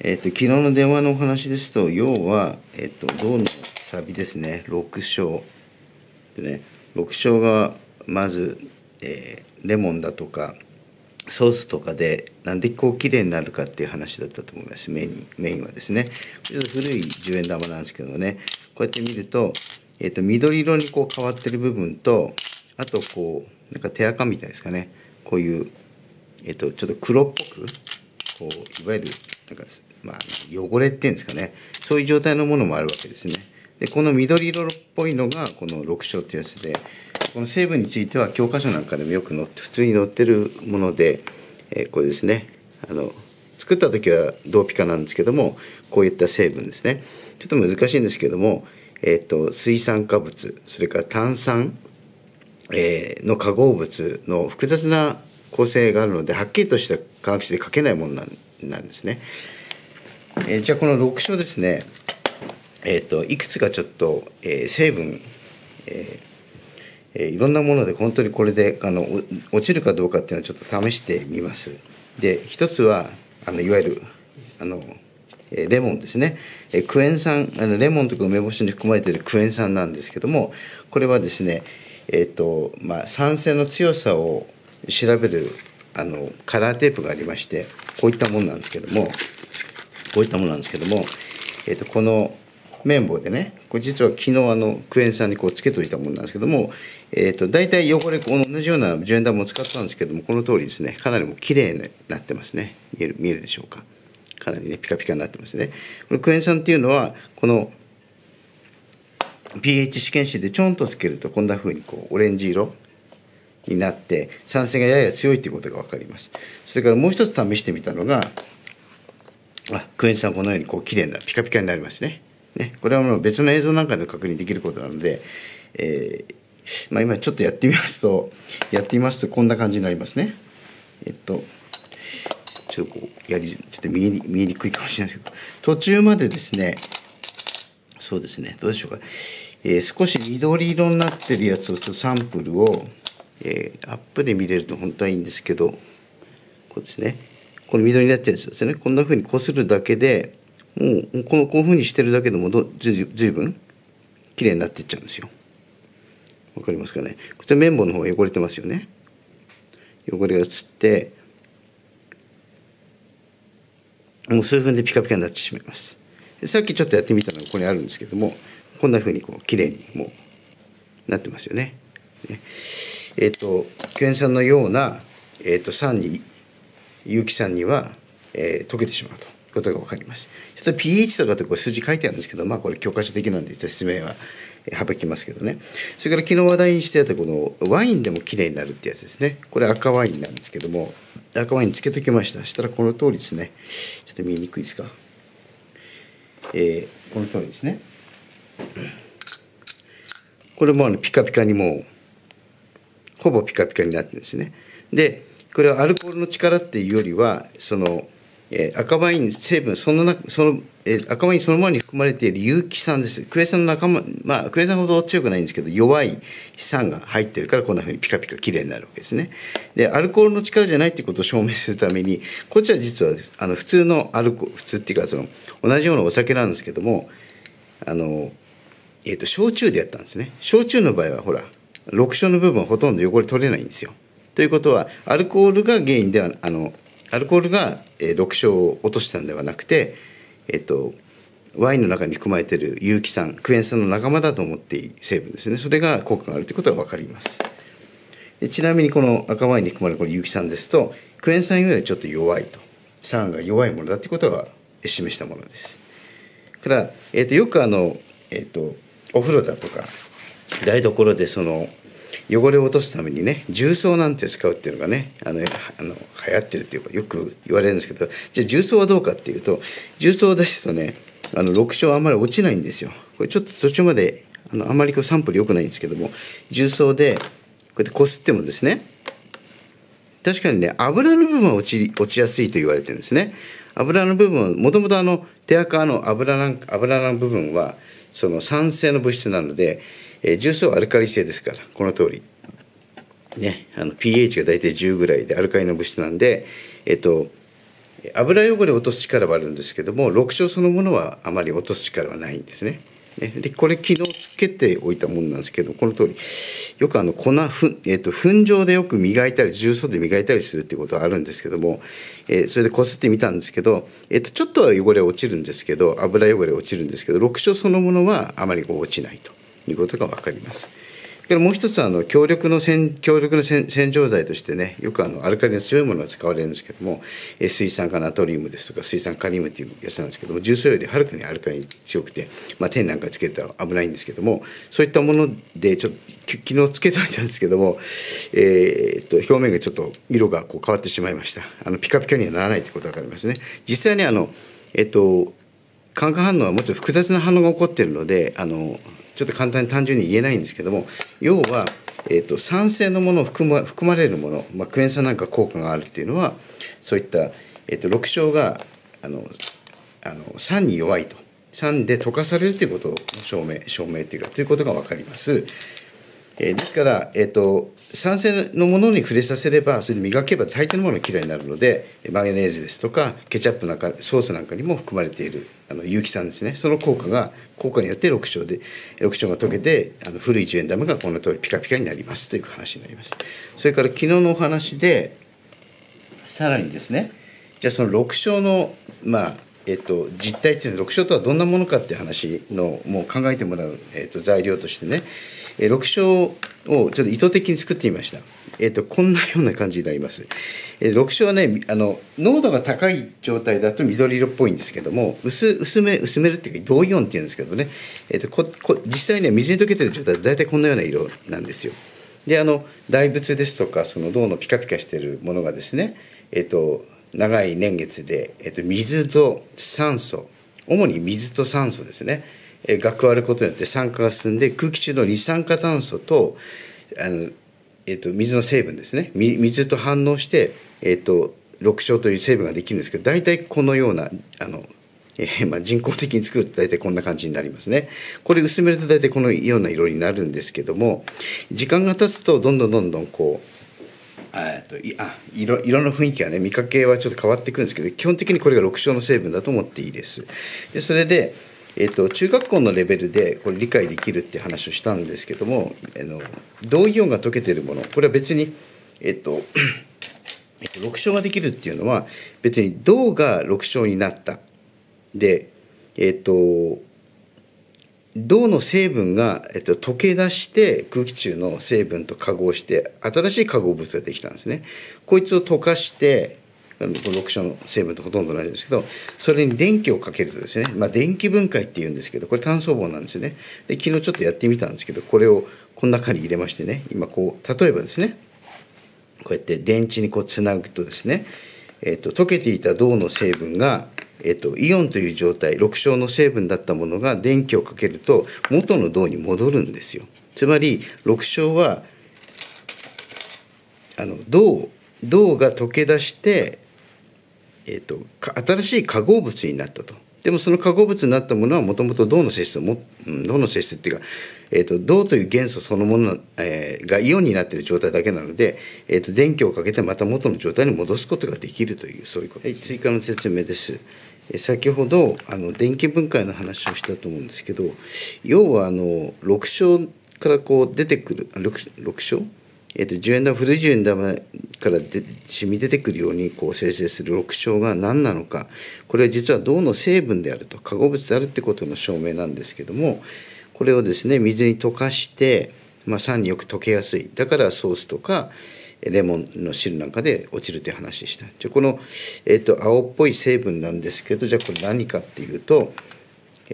えっ、と、昨日の電話のお話ですと、要は、えっ、と、銅のサビですね、6章。でね、6章が、まず、えーレモンだとか、ソースとかで、なんでこう綺麗になるかっていう話だったと思います、メインメインはですね。ちょっと古い10円玉なんですけどね、こうやって見ると、えっ、と、緑色にこう変わってる部分と、あとこう、なんか手垢みたいですかね、こういう、えっ、と、ちょっと黒っぽく、こう、いわゆる、なんか、まあ、汚れっていうんですかね、そういう状態のものもあるわけですね。で、この緑色っぽいのが、この6章っていうやつで、この成分については教科書なんかでもよく載って、普通に載ってるもので、えーこれですね、あの、作った時は銅ピカなんですけども、こういった成分ですね。ちょっと難しいんですけども、えっ、と、水酸化物、それから炭酸、えーの化合物の複雑な構成があるので、はっきりとした化学式で書けないものなんなんですね。えーじゃあこの6章ですね、えっ、と、いくつかちょっと、えー成分、えーえいろんなもので本当にこれであの落ちるかどうかっていうのをちょっと試してみます。で、一つは、あの、いわゆる、あの、レモンですね。クエン酸、あのレモンとか梅干しに含まれているクエン酸なんですけども、これはですね、えっ、と、まあ、酸性の強さを調べる、あの、カラーテープがありまして、こういったものなんですけども、こういったものなんですけども、えっ、と、この綿棒でね、これ実は昨日あの、クエン酸にこうつけといたものなんですけども、えっ、と、大体汚れ、この同じような10円玉を使ったんですけども、この通りですね、かなりもう綺麗になってますね。見える、見えるでしょうか。かなりね、ピカピカになってますね。これクエン酸っていうのは、この pH 試験紙でちょんとつけると、こんな風にこう、オレンジ色になって、酸性がやや強いということが分かります。それからもう一つ試してみたのが、あクエン酸このようにこう綺麗なピカピカになりますね。ねこれはもう別の映像なんかで確認できることなので、えーまあ、今ちょっとやってみますと、やってみますとこんな感じになりますね。えっと、ちょっとこうやり、ちょっと見えに見えにくいかもしれないですけど、途中までですね、そうですね、どうでしょうか。えー少し緑色になってるやつをちょっとサンプルを、えーアップで見れると本当はいいんですけど、こうですね。この緑になってるやつですね。こんな風にこするだけで、もう、この、こういう風にしてるだけでもどずいずいぶん綺麗になっていっちゃうんですよ。わかりますかね。こちら綿棒の方が汚れてますよね。汚れが移って、もう数分でピカピカになってしまいます。さっきちょっとやってみたのがここにあるんですけども、こんな風にこう綺麗にもうなってますよね。ねえっ、と、クエン酸のような、えっ、と、酸に、有機酸には、えー溶けてしまうということが分かります。ちょっと pH とかってこう数字書いてあるんですけど、まあこれ教科書的なんで説明は省きますけどね。それから昨日話題にしてあったこのワインでも綺麗になるってやつですね。これ赤ワインなんですけども、赤ワインつけときました。したらこの通りですね。ちょっと見えにくいですか。えーこの通りですね。これもあのピカピカにもうほぼピカピカになってるんですね。で、これはアルコールの力っていうよりは、その、えー赤ワイン成分、その中、その、えー赤ワインそのものに含まれている有機酸です。クエ酸の仲間、まあ、クエ酸ほど強くないんですけど、弱い酸が入ってるから、こんな風にピカピカ綺麗になるわけですね。で、アルコールの力じゃないってことを証明するために、こっちは実は、あの、普通のアルコ、普通っていうか、その、同じようなお酒なんですけども、あの、えっ、と、焼酎でやったんですね。焼酎の場合は、ほら、6章の部分はほとんど汚れ取れないんですよ。ということは、アルコールが原因では、あの、アルコールが、えー、6章を落としたんではなくて、えっ、と、ワインの中に含まれている有機酸、クエン酸の仲間だと思っている成分ですね。それが効果があるということが分かります。ちなみにこの赤ワインに含まれるこの有機酸ですと、クエン酸よりはちょっと弱いと。酸が弱いものだということが示したものです。から、えっ、と、よくあの、えっ、と、お風呂だとか、台所でその、汚れを落とすためにね、重曹なんて使うっていうのがね、あの、あの流行ってるっていうか、よく言われるんですけど、じゃあ重曹はどうかっていうと、重曹を出すとね、あの、6章あんまり落ちないんですよ。これちょっと途中まで、あの、あまりこうサンプル良くないんですけども、重曹で、こうやってこすってもですね、確かにね、油の部分は落ち落ちやすいと言われてるんですね。油の部分は、もともとあの、手垢の油なん油の部分は、その酸性の物質なので、えー重曹はアルカリ性ですから、この通り。ね、あの pH が大体10ぐらいでアルカリの物質なんで、えっと、油汚れを落とす力はあるんですけども6章そのものはあまり落とす力はないんですね。でこれ昨日つけておいたものなんですけどこの通りよくあの粉ふ、えーと、粉状でよく磨いたり重曹で磨いたりするっていうことはあるんですけども、えー、それでこすってみたんですけど、えーと、ちょっとは汚れ落ちるんですけど油汚れ落ちるんですけど6章そのものはあまりこう落ちないということが分かります。からもう一つあの強力の洗強力の洗浄剤としてねよくあのアルカリの強いものが使われるんですけども水酸化ナトリウムですとか水酸カリウムっていうやつなんですけども重曹よりはるかにアルカリに強くて、まあ、手なんかつけたら危ないんですけどもそういったものでちょっと昨日つけておいたんですけども、えー、っと表面がちょっと色がこう変わってしまいましたあのピカピカにはならないということが分かりますね実際にあのえっと化学反応はもうちょっと複雑な反応が起こっているのであのちょっと簡単に単純に言えないんですけども要は、えーと、酸性のものを含ま含まれるもの、まあ、クエン酸なんか効果があるっていうのはそういった、えーと、6症があのあの酸に弱いと酸で溶かされるということを証明証明というかということが分かります。えー、ですから、えーと、酸性のものに触れさせればそれで磨けば大抵のものがきれいになるのでマヨネーズですとかケチャップなんかソースなんかにも含まれているあの有機酸ですね。その効果が効果によって6章で6章が溶けてあの古い10円玉がこの通りピカピカになります。という話になります。それから昨日のお話でさらにですねじゃあその6章のまあえっと、実態っていうのは6章とはどんなものかっていう話のもう考えてもらう、えっと、材料としてねえ6章をちょっと意図的に作ってみました。えっ、ー、と、こんなような感じになります。えー、6章はね、あの、濃度が高い状態だと緑色っぽいんですけども、薄、薄め、薄めるっていうか、同イオンっていうんですけどね、えっ、ー、とここ、実際には水に溶けてる状態で大体こんなような色なんですよ。で、あの、大仏ですとか、その銅のピカピカしてるものがですね、えっ、と、長い年月で、えっと、水と酸素、主に水と酸素ですね、が加わることによって酸化が進んで空気中の二酸化炭素とあの、えーと、水の成分ですね。水と反応して、えーと、六硝という成分ができるんですけど大体このようなあの、えーまあ、人工的に作ると大体こんな感じになりますね。これ薄めると大体このような色になるんですけども時間が経つとどんどんどんどんこうあとあ色色の雰囲気がね見かけはちょっと変わってくるんですけど基本的にこれが六硝の成分だと思っていいです。でそれでえっと、中学校のレベルでこれ理解できるって話をしたんですけどもあの銅イオンが溶けてるものこれは別に、えっと、えっと、6章ができるっていうのは別に銅が6章になった。でえっと銅の成分が、えっと、溶け出して空気中の成分と化合して新しい化合物ができたんですね。こいつを溶かして6章の成分とほとんど同じですけどそれに電気をかけるとですね、まあ、電気分解っていうんですけどこれ単層棒なんですよね。で昨日ちょっとやってみたんですけどこれをこの中に入れましてね今こう例えばですねこうやって電池にこうつなぐとですね、えーと、溶けていた銅の成分が、えーと、イオンという状態6章の成分だったものが電気をかけると元の銅に戻るんですよ。つまり6章はあの銅銅が溶け出してえーと、新しい化合物になったと。でもその化合物になったものはもともと銅の性質をも、銅の性質っていうか、えーと、銅という元素そのもの、えー、がイオンになっている状態だけなので、えーと、電気をかけてまた元の状態に戻すことができるというそういうこと、はい、追加の説明です。先ほどあの電気分解の話をしたと思うんですけど要はあの6章からこう出てくる 6, 6章えっと、10円玉古い10円玉からで染み出てくるようにこう生成する六章が何なのか。これは実は銅の成分であると化合物であるってことの証明なんですけどもこれをですね水に溶かして、まあ、酸によく溶けやすい。だからソースとかレモンの汁なんかで落ちるという話でした。じゃこの、えっと、青っぽい成分なんですけどじゃあこれ何かっていうと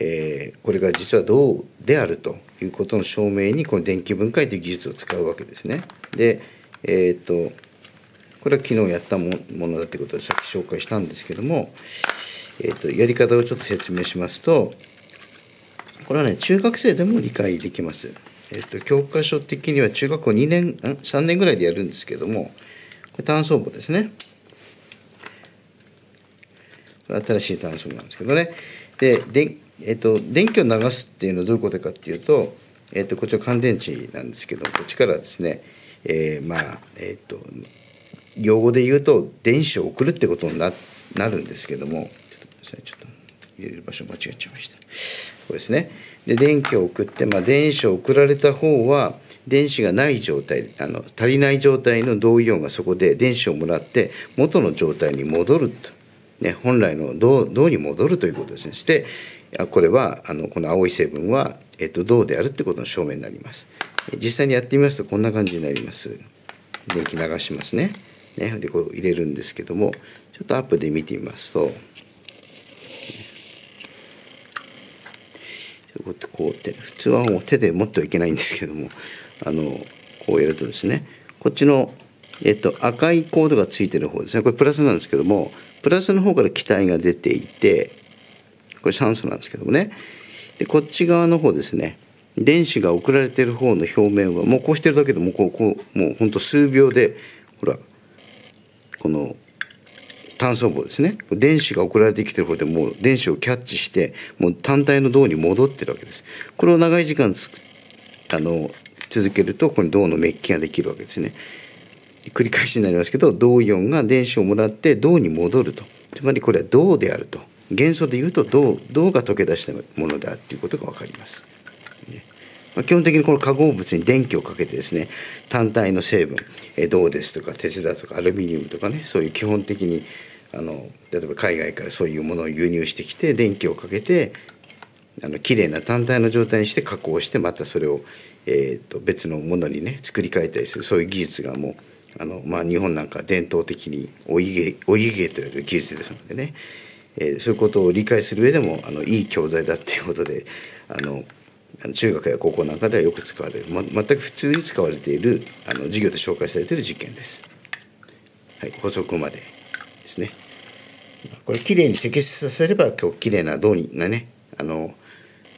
えー、これが実は銅であると。いうことの証明にこの電気分解という技術を使うわけですね。で、えっ、ー、とこれは昨日やったものだということでさっき紹介したんですけども、えーと、やり方をちょっと説明しますとこれはね中学生でも理解できます。えーと、教科書的には中学校2年3年ぐらいでやるんですけどもこれ単層簿ですね。新しい単層なんですけどね。ででえっと、電気を流すっていうのはどういうことかっていうと、えっと、こちら乾電池なんですけどこっちからですね、えー、まあえっと用語で言うと電子を送るってことにななるんですけどもちょっとちょっと入れる場所間違えちゃいました。これですね。で電気を送って、まあ、電子を送られた方は電子がない状態あの足りない状態の銅イオンがそこで電子をもらって元の状態に戻ると、ね、本来の銅銅に戻るということですね。してこれはあのこの青い成分は、えっと、銅であるってことの証明になります。実際にやってみますとこんな感じになります。電気流しますね。ねでこう入れるんですけどもちょっとアップで見てみますと。こうやってこうって普通はもう手で持ってはいけないんですけどもあのこうやるとですねこっちの、えっと、赤いコードがついてる方ですね。これプラスなんですけどもプラスの方から気体が出ていてこれ酸素なんですけどもね。でこっち側の方ですね。電子が送られてる方の表面はもうこうしてるだけでもこうこうもうほんと数秒でほらこの単素棒ですね。電子が送られてきてる方でもう電子をキャッチしてもう単体の銅に戻ってるわけです。これを長い時間つあの続けるとここに銅のメッキができるわけですね。繰り返しになりますけど銅イオンが電子をもらって銅に戻ると。つまりこれは銅であると。元素でいうと銅銅が溶け出したものだということが分かります、まあ、基本的にこの化合物に電気をかけてですね単体の成分銅ですとか鉄だとかアルミニウムとかねそういう基本的にあの例えば海外からそういうものを輸入してきて電気をかけてあの綺麗な単体の状態にして加工してまたそれを、えーと、別のものにね作り変えたりするそういう技術がもうあの、まあ、日本なんか伝統的にお家お家芸という技術ですのでね、えー、そういうことを理解する上でもあのいい教材だっていうことであの中学や高校なんかではよく使われる、ま、全く普通に使われているあの授業で紹介されている実験です。はい、補足まで。ですね。これきれいに摘出させれば今日きれいな銅がねあの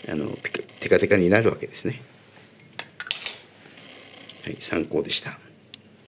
あのテカテカになるわけですね。はい、参考でした。